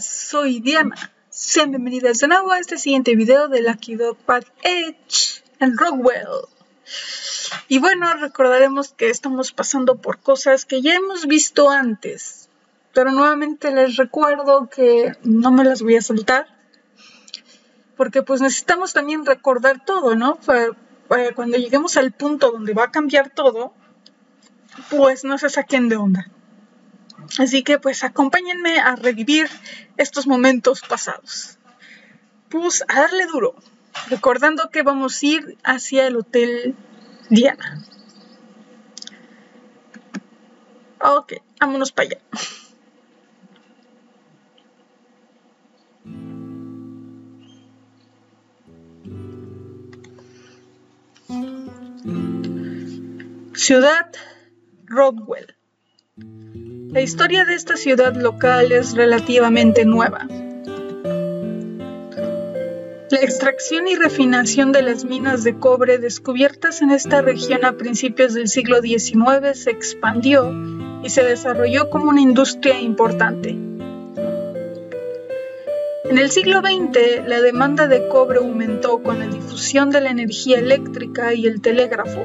Soy Diana. Sean bienvenidas de nuevo a este siguiente video de Lucky Dog Pad Edge en Rockwell. Y bueno, recordaremos que estamos pasando por cosas que ya hemos visto antes. Pero nuevamente les recuerdo que no me las voy a soltar. Porque pues necesitamos también recordar todo, ¿no? Para cuando lleguemos al punto donde va a cambiar todo, pues no se saquen de onda. Así que pues acompáñenme a revivir estos momentos pasados. Pues a darle duro, recordando que vamos a ir hacia el Hotel Diana. Ok, vámonos para allá. Ciudad Rodwell. La historia de esta ciudad local es relativamente nueva. La extracción y refinación de las minas de cobre descubiertas en esta región a principios del siglo XIX se expandió y se desarrolló como una industria importante. En el siglo XX, la demanda de cobre aumentó con la difusión de la energía eléctrica y el telégrafo,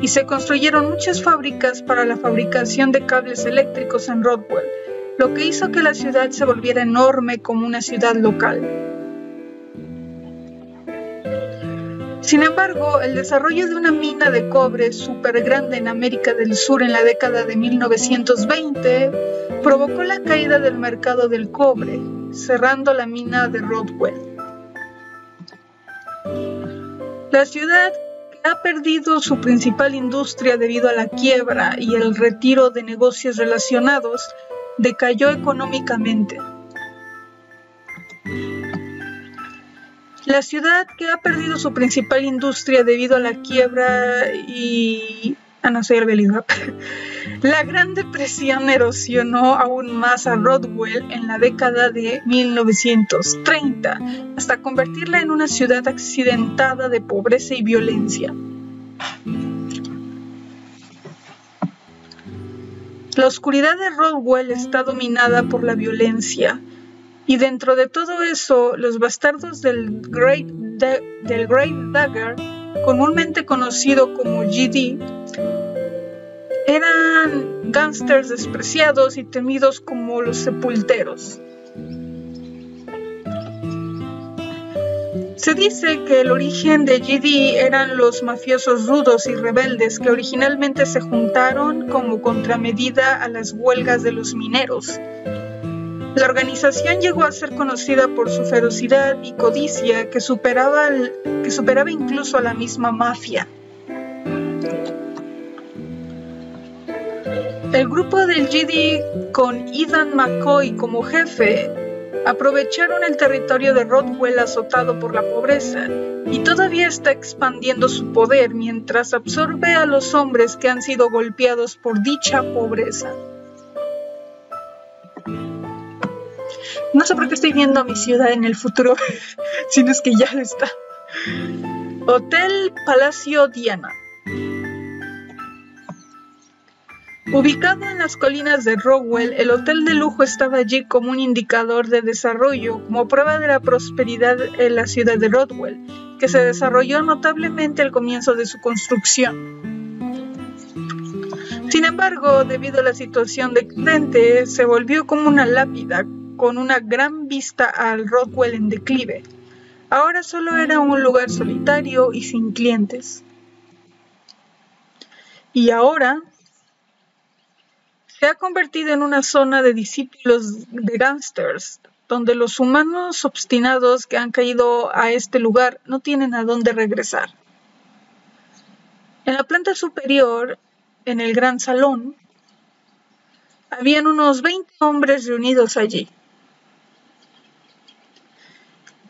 y se construyeron muchas fábricas para la fabricación de cables eléctricos en Rodwell, lo que hizo que la ciudad se volviera enorme como una ciudad local. Sin embargo, el desarrollo de una mina de cobre súper grande en América del Sur en la década de 1920 provocó la caída del mercado del cobre, cerrando la mina de Rodwell. La ciudad ha perdido su principal industria debido a la quiebra y el retiro de negocios relacionados, decayó económicamente. La ciudad que ha perdido su principal industria debido a la quiebra y... Ah, no realidad. La Gran Depresión erosionó aún más a Rodwell en la década de 1930, hasta convertirla en una ciudad accidentada de pobreza y violencia. La oscuridad de Rodwell está dominada por la violencia, y dentro de todo eso, los bastardos del Great, del Great Dagger, comúnmente conocido como GD, eran gángsters despreciados y temidos como los sepulteros. Se dice que el origen de GD eran los mafiosos rudos y rebeldes que originalmente se juntaron como contramedida a las huelgas de los mineros. La organización llegó a ser conocida por su ferocidad y codicia que superaba, que superaba incluso a la misma mafia. El grupo del GD con Ethan McCoy como jefe aprovecharon el territorio de Rodwell azotado por la pobreza y todavía está expandiendo su poder mientras absorbe a los hombres que han sido golpeados por dicha pobreza. No sé por qué estoy viendo a mi ciudad en el futuro, si no es que ya lo está. Hotel Palacio Diana. Ubicado en las colinas de Rowell, el hotel de lujo estaba allí como un indicador de desarrollo, como prueba de la prosperidad en la ciudad de Rodwell, que se desarrolló notablemente al comienzo de su construcción. Sin embargo, debido a la situación decadente, se volvió como una lápida con una gran vista al Rodwell en declive. Ahora solo era un lugar solitario y sin clientes. Y ahora se ha convertido en una zona de discípulos de gángsters, donde los humanos obstinados que han caído a este lugar no tienen a dónde regresar. En la planta superior, en el gran salón, habían unos 20 hombres reunidos allí.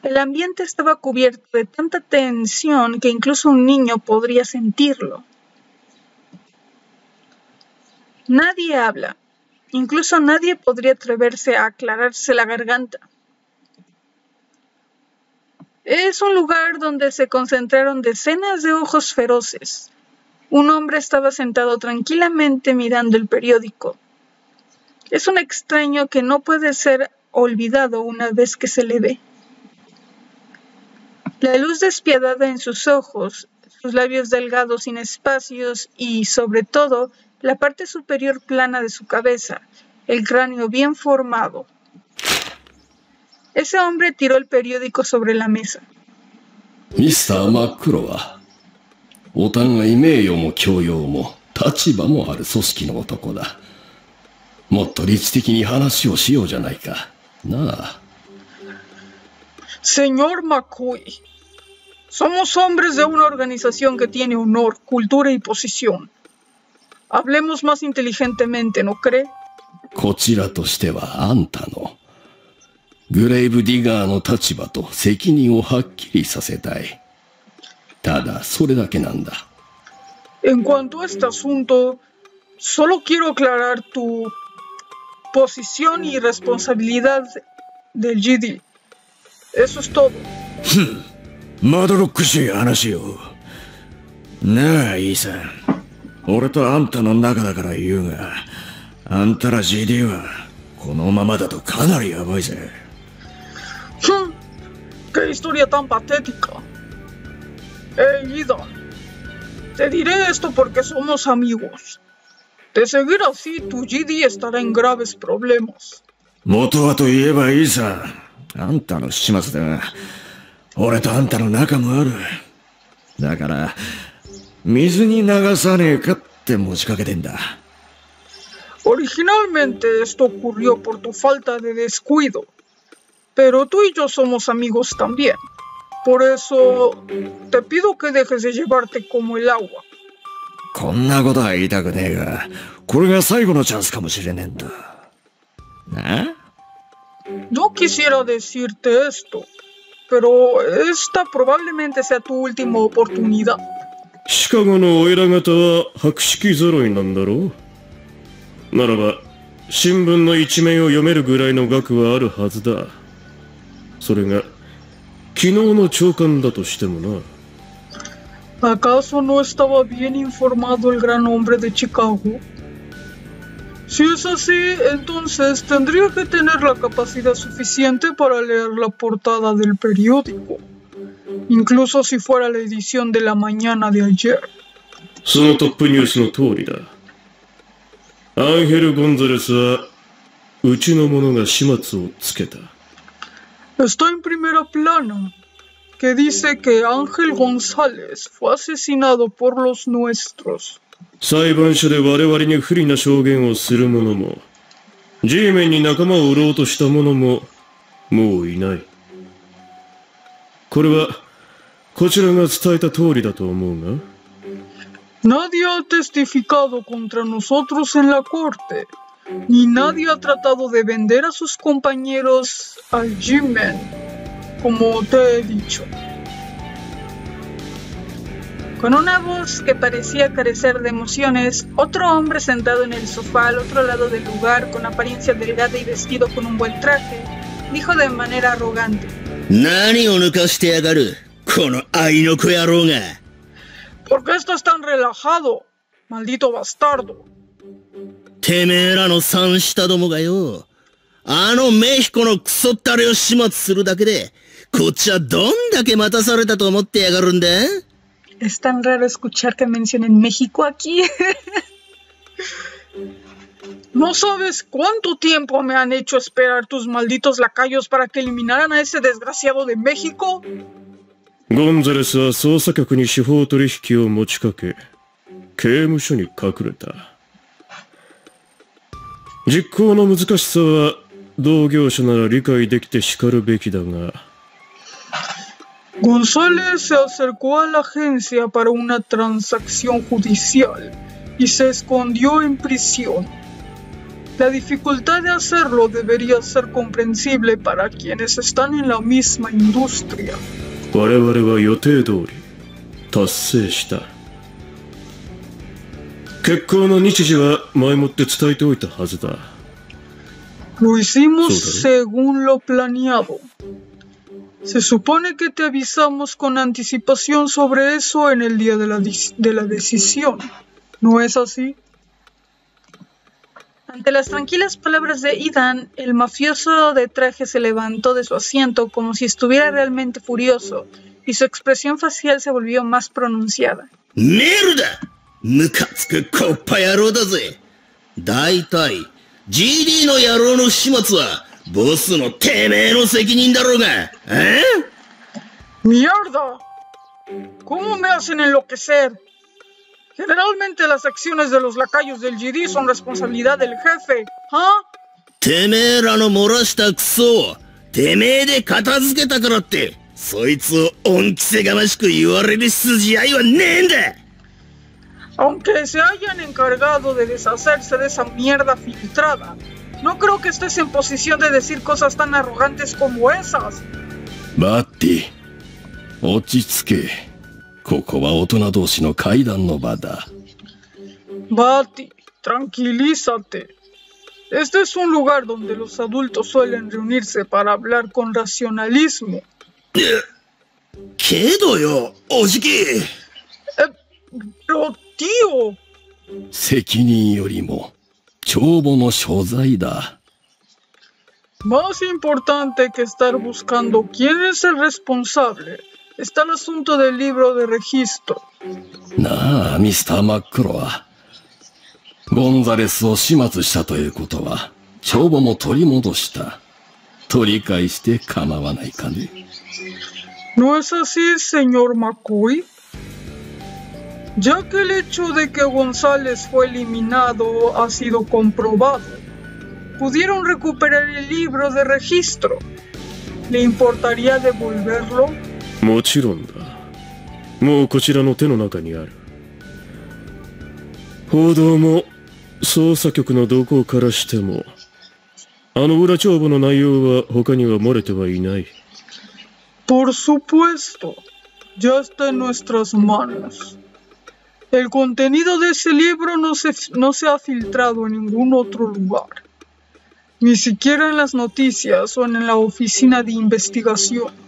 El ambiente estaba cubierto de tanta tensión que incluso un niño podría sentirlo. Nadie habla, incluso nadie podría atreverse a aclararse la garganta. Es un lugar donde se concentraron decenas de ojos feroces. Un hombre estaba sentado tranquilamente mirando el periódico. Es un extraño que no puede ser olvidado una vez que se le ve. La luz despiadada en sus ojos, sus labios delgados sin espacios y, sobre todo, la parte superior plana de su cabeza, el cráneo bien formado. Ese hombre tiró el periódico sobre la mesa. ミスターマックロは、お互い名誉も教養も立場もある組織の男だ。もっと理知的に話をしようじゃないか。なあ。 Señor McCoy, somos hombres de una organización que tiene honor, cultura y posición. Hablemos más inteligentemente, ¿no cree? こちらとしてはあんたの、グレイブディガーの立場と責任をはっきりさせたい。ただ、それだけなんだ。 En cuanto a este asunto, solo quiero aclarar tu posición y responsabilidad del GD. Eso es todo. まどろっくしい話よ。なあ、イーさん。 俺とあんたの仲だから言うが、あんたら GD は、このままだとかなりやばいぜ。Hmm, ¡Qué historia tan patética! Hey, Ida, te diré esto porque somos amigos. De seguir así, tu GD estará en graves problemas. 元はといえばいいさ。あんたの始末だが、俺とあんたの仲もある。だから、Originalmente esto ocurrió por tu falta de descuido, pero tú y yo somos amigos también. Por eso te pido que dejes de llevarte como el agua. こんなことは言いたくねえが、これが最後のチャンスかもしれねえんだ。な No quisiera decirte esto, pero esta probablemente sea tu última oportunidad. シカゴのお偉方は博識揃いなんだろうならば新聞の一面を読めるぐらいの額はあるはずだそれが昨日の朝刊だとしてもな ¿Acaso no estaba bien informado el gran hombre de Chicago? Si es así, entonces tendría que tener la capacidad suficiente para leer la portada del periódico, incluso si fuera la edición de la mañana de ayer. そのトップニュースの通りだアンヘル・ゴンザレスはうちの者が始末をつけた Está en primera plana, que dice que Ángel González fue asesinado por los nuestros. 裁判所で我々に不利な証言をする者も G メンに仲間を売ろうとした者ももういないこれは こちらが伝えた通りだと思うが Nadie ha testificado contra nosotros en la corte, ni nadie ha tratado de vender a sus compañeros al G-Men, como te he dicho. Con una voz que parecía carecer de emociones, otro hombre sentado en el sofá al otro lado del lugar, con apariencia delgada y vestido con un buen traje, dijo de manera arrogante, 何 ¿Por qué estás tan relajado, maldito bastardo? Es tan raro escuchar que mencionen México aquí. No sabes cuánto tiempo me han hecho esperar tus malditos lacayos para que eliminaran a ese desgraciado de México. ゴンザレスは捜査局に司法取引を持ちかけ、刑務所に隠れた。実行の難しさは同業者なら理解できて叱るべきだが、 González se acercó a la agencia para una transacción judicial y se escondió en prisión. La dificultad de hacerlo debería ser comprensible para quienes están en la misma industria. 我々は予定通り達成した。結婚の日時は前もって伝えておいたはずだ。Lo hicimos según lo planeado. Se supone que te avisamos con anticipación sobre eso en el día de la, de la decisión. ¿No es así? Ante las tranquilas palabras de Idan, el mafioso de traje se levantó de su asiento como si estuviera realmente furioso, y su expresión facial se volvió más pronunciada. ¡Mierda! ¡Mukatsuku koppa yaro da ze! Daitai, GD no yaro no shimatsu wa boss no temee no sekinin daro ga, ¿eh? ¡Mierda! ¿Cómo me hacen enloquecer? Generalmente las acciones de los lacayos del GD son responsabilidad del jefe, ¿ah? Temera no morashita kuso de katazuketa kara tte, soitsu o onkise gamashiku yuareru wa. Aunque se hayan encargado de deshacerse de esa mierda filtrada, no creo que estés en posición de decir cosas tan arrogantes como esas. Mate, ochitsuke. ここは大人同士の会談の場だ。 Bati, tranquilízate. Este es un lugar donde los adultos suelen reunirse para hablar con racionalismo. けどよおじき Pero, tío, 責任よりも、帳簿の所在だ。 más importante que estar buscando quién es el responsable está el asunto del libro de registro. なあ、ミスター・マックロは。ゴンザレスを始末したということは、帳簿も取り戻した。と理解して構わないかね。 ¿No es así, señor McCoy? Ya que el hecho de que González fue eliminado ha sido comprobado, pudieron recuperar el libro de registro. ¿Le importaría devolverlo? もちろんだ。もうこちらの手の中にある。報道も捜査局の動向からしても、あの裏帳簿の内容は他には漏れてはいない。Por supuesto, ya está en nuestras manos. El contenido de ese libro no se, no se ha filtrado en ningún otro lugar, ni siquiera en las noticias o en la oficina de investigación.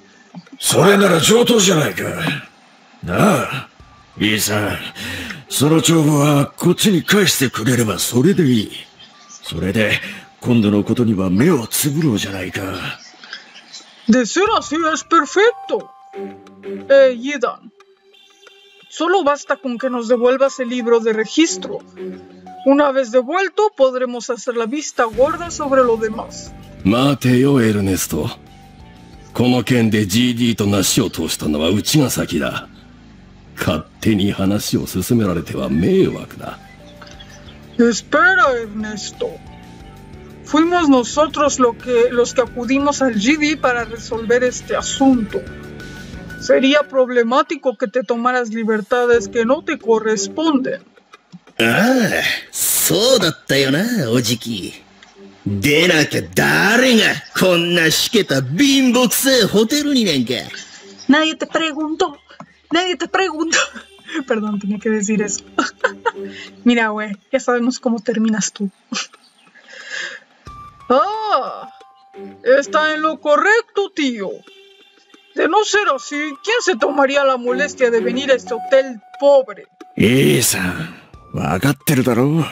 それなら上等じゃないか。なあ、いいさん。その帳簿はこっちに返してくれればそれでいい。それで、今度のことには目をつぶろうじゃないか。De ser así es perfecto. Eh, Yidan, solo basta con que nos devuelvas el libro de registro. Una vez devuelto, podremos hacer la vista gorda sobre lo demás. 待てよ、エルネスト。この件で GD となしを通したのはうちが先だ。勝手に話を進められては迷惑だ。Espera, Ernesto. Fuimos nosotros lo que, los que acudimos al GD para resolver este asunto. Sería problemático que te tomaras libertades que no te corresponden. ああ、そうだったよな、おじき。でなきゃ誰がこんなしけた貧乏くせえホテルになんか。 Nadie te preguntó. Nadie te preguntó. Perdón, tenía que decir eso. Mira, güey, ya sabemos cómo terminas tú. ah, está en lo correcto, tío. De no ser así, ¿quién se tomaría la molestia de venir a este hotel pobre? いいさん、わかってるだろう。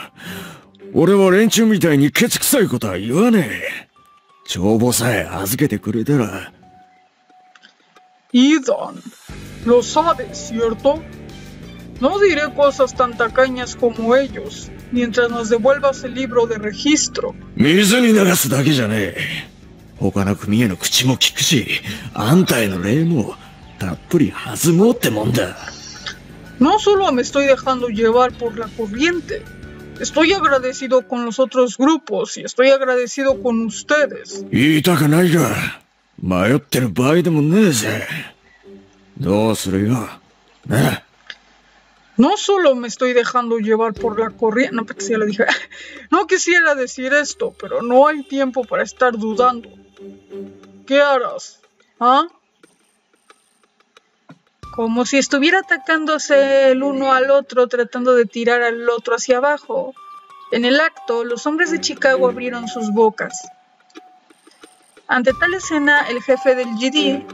俺は連中みたいにケツ臭いことは言わねえ。帳簿さえ預けてくれたら、Idan, lo sabes, ¿cierto? No diré cosas tan tacañas como ellos, mientras nos devuelvas el libro de registro. 水に流すだけじゃねえ。他の組への口も聞くし、あんたへの礼もたっぷり弾もうってもんだ。No solo me estoy dejando llevar por la corriente, Estoy agradecido con los otros grupos y estoy agradecido con ustedes. No solo me estoy dejando llevar por la corriente, no, ya le dije, no quisiera decir esto, pero no hay tiempo para estar dudando. ¿Qué harás? ¿Ah? Como si estuviera atacándose el uno al otro, tratando de tirar al otro hacia abajo. En el acto, los hombres de Chicago abrieron sus bocas. Ante tal escena, el jefe del GD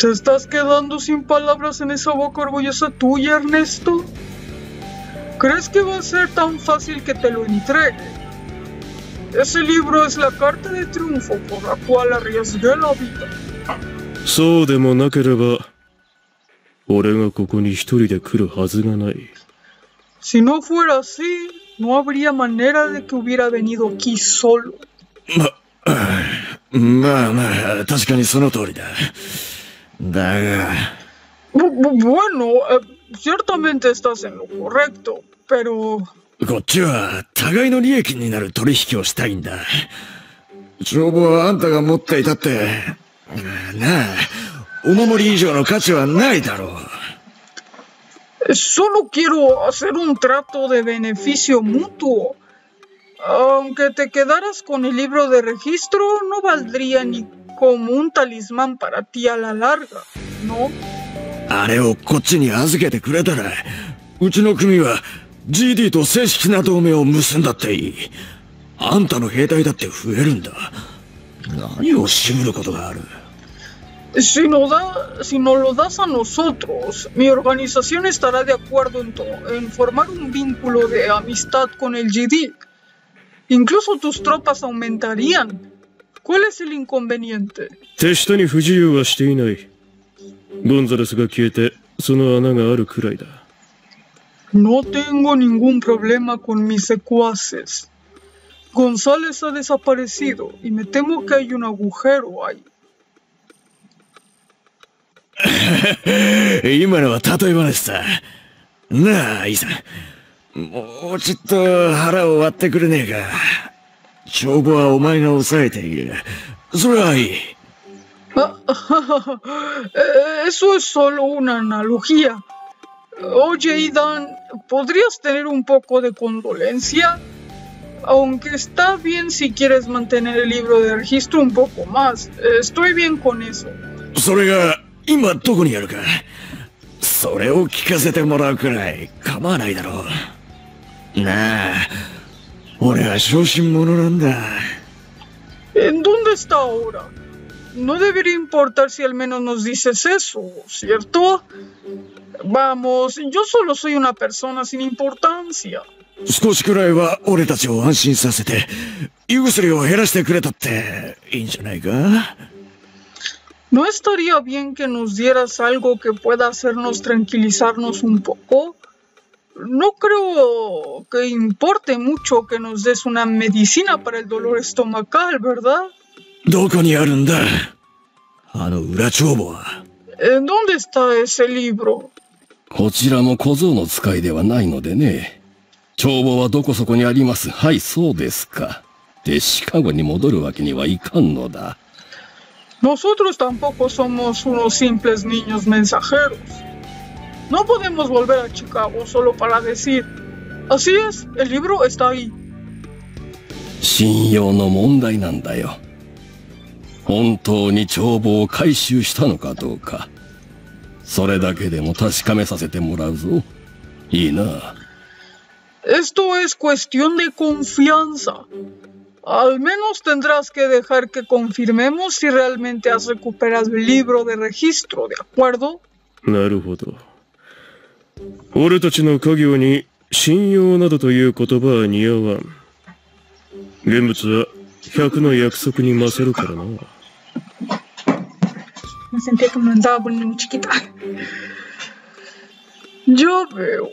¿Te estás quedando sin palabras en esa boca orgullosa tuya, Ernesto? ¿Crees que va a ser tan fácil que te lo entregue? Ese libro es la carta de triunfo por la cual arriesgué la vida. そうでもなければ、俺がここに一人で来るはずがない。 Si no fuera así, no habría manera de que hubiera venido aquí solo. まあまあ、確かにその通りだ。 だが、Bu- bu- Bueno, eh, ciertamente estás en lo correcto, pero こっちは互いの利益になる取引をしたいんだ。帳簿はあんたが持っていたって、なあ、お守り以上の価値はないだろう。eh, solo quiero hacer un trato de beneficio mutuo. Aunque te quedaras con el libro de registro, no valdría ni como un talismán para ti a la larga, ¿no? あれをこっちに預けてくれたら、うちの組は GD と正式な同盟を結んだっていい。あんたの兵隊だって増えるんだ。何を渋ることがある Si, no da, si nos lo das a nosotros, mi organización estará de acuerdo en, to- en formar un vínculo de amistad con el GD. Incluso tus tropas aumentarían. ¿Cuál es el inconveniente? 手下に不自由はしていない。ゴンザレスが消えて、その穴があるくらいだ。 No tengo ningún problema con mis secuaces. González ha desaparecido y me temo que hay un agujero ahí. 今のは例え話さ。なあ、イさん。 もうちょっと腹を割ってくれねえか。帳簿はお前が抑えている。それはいい。Ah, eh, Eso es solo una analogía. Oye, Idan, ¿podrías tener un poco de condolencia? Aunque está bien si quieres mantener el libro de registro un poco más. Estoy bien con eso. それが今どこにあるか。それを聞かせてもらうくらい構わないだろう。なあ、俺は小心者なんだ。 ¿En dónde está ahora? No debería importar si al menos nos dices eso, ¿cierto? Vamos, yo solo soy una persona sin importancia. 少しくらいは俺たちを安心させて、胃薬を減らしてくれたっていいんじゃないか ¿No estaría bien que nos dieras algo que pueda hacernos tranquilizarnos un poco? No creo que importe mucho que nos des una medicina para el dolor estomacal, ¿verdad? どこにあるんだあの裏帳簿は。¿En dónde está ese libro? こちらも小僧の使いではないのでね。帳簿はどこそこにあります。はい、そうですか。で、シカゴに戻るわけにはいかんのだ。Nosotros tampoco somos unos simples niños mensajeros. No podemos volver a Chicago solo para decir, así es, el libro está ahí. 信用の問題なんだよ。本当に帳簿を回収したのかどうか。それだけでも確かめさせてもらうぞ。いいな。 Esto es cuestión de confianza. Al menos tendrás que dejar que confirmemos si realmente has recuperado el libro de registro, ¿de acuerdo? なるほど。 俺たちの家業に信用などという言葉は似合わん。現物は100の約束に勝るからな。 Me sentía que me andaba poniendo muy chiquita. Ya veo.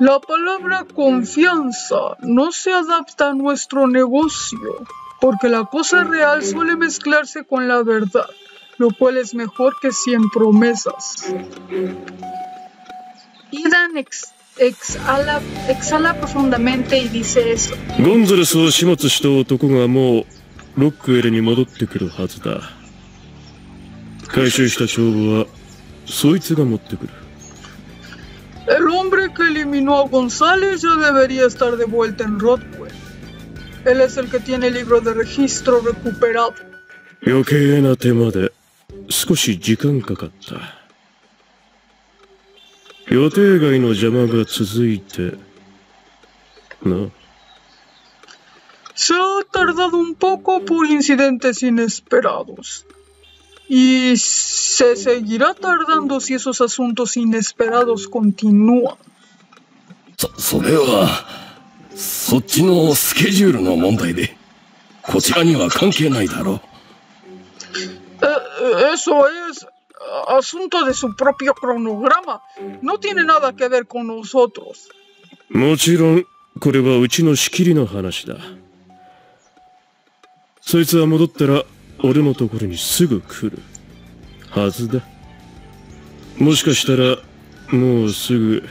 La palabra confianza no se adapta a nuestro negocio, porque la cosa real suele mezclarse con la verdad, lo cual es mejor que cien promesas. Idan ex- exhala, exhala profundamente y dice eso. ゴンザレスを始末した男がもうロックウェルに戻ってくるはずだ。回収した帳簿はそいつが持ってくる。 El hombre que eliminó a González ya debería estar de vuelta en Rodwell. Él es el que tiene el libro de registro recuperado. 余計な手間で少し時間かかった。 予定外の邪魔が続いて、な。Se ha tardado un poco por incidentes inesperados. Y se seguirá tardando si esos asuntos inesperados continúan. そ、それは、そっちのスケジュールの問題で、こちらには関係ないだろう。Eh, eh, eso es ah, asunto de su propio cronograma. No tiene nada que ver con nosotros. もちろん、これはうちの仕切りの話だ。そいつは戻ったら、俺のところにすぐ来る。はずだ。もしかしたら、もうすぐ、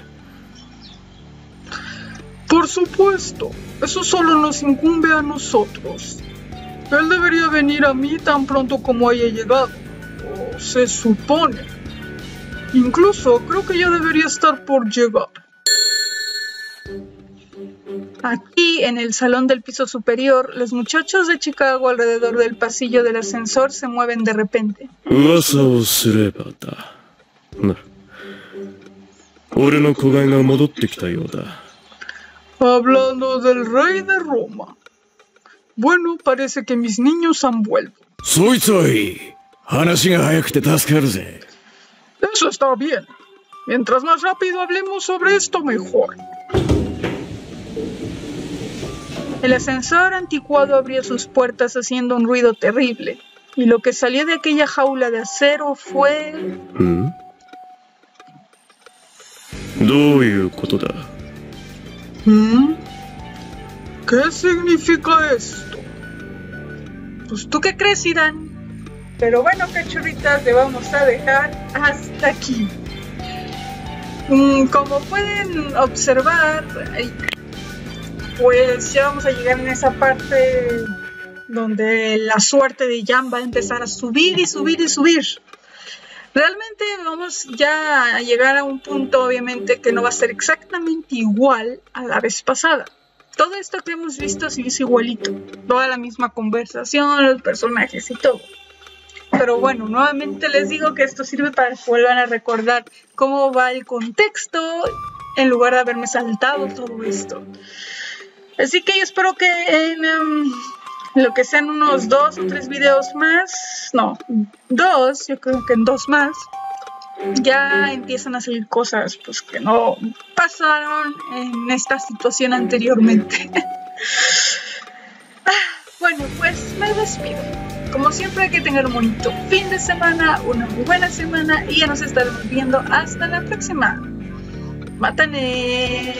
Por supuesto, eso solo nos incumbe a nosotros. Él debería venir a mí tan pronto como haya llegado. se supone. Incluso creo que ya debería estar por llegar. Aquí, en el salón del piso superior, los muchachos de Chicago alrededor del pasillo del ascensor se mueven de repente. Hablando del rey de Roma. Bueno, parece que mis niños han vuelto. Soy soy. Eso está bien. Mientras más rápido hablemos sobre esto, mejor. El ascensor anticuado abrió sus puertas haciendo un ruido terrible, y lo que salió de aquella jaula de acero fue... Mm. ¿Mm? ¿Qué significa esto? Pues tú qué crees, Irán. Pero bueno, cachorritas, le vamos a dejar hasta aquí. Mm, Como pueden observar, pues ya vamos a llegar en esa parte donde la suerte de Jan va a empezar a subir y subir y subir. Realmente vamos ya a llegar a un punto, obviamente, que no va a ser exactamente igual a la vez pasada. Todo esto que hemos visto es igualito. Toda la misma conversación, los personajes y todo. Pero bueno, nuevamente les digo que esto sirve para que vuelvan a recordar cómo va el contexto en lugar de haberme saltado todo esto. Así que yo espero que en em, lo que sean unos dos o tres videos más, no, dos, yo creo que en dos más, ya empiezan a salir cosas pues que no pasaron en esta situación anteriormente. Ah, bueno, pues me despido. Como siempre, que tengan un bonito fin de semana, una muy buena semana y ya nos estaremos viendo hasta la próxima. ¡Mátane!